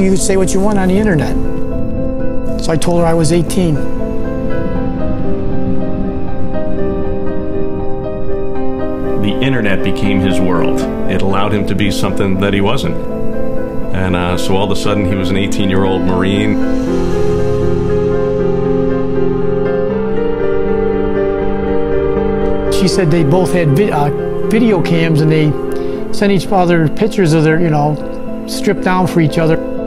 you say what you want on the internet. So I told her I was 18. The internet became his world. It allowed him to be something that he wasn't. And uh, so all of a sudden, he was an 18 year old Marine. She said they both had vi- uh, video cams and they sent each other pictures of their, you know, stripped down for each other.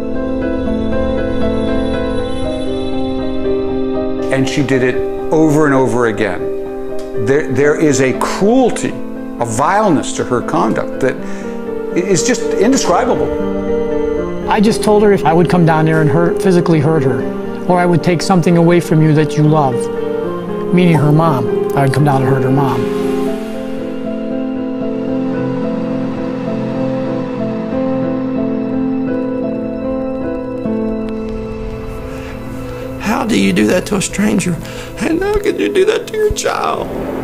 And she did it over and over again. There, there is a cruelty, a vileness to her conduct that is just indescribable. I just told her if I would come down there and hurt, physically hurt her, or I would take something away from you that you love, meaning her mom. I would come down and hurt her mom. How do you do that to a stranger? And how can you do that to your child?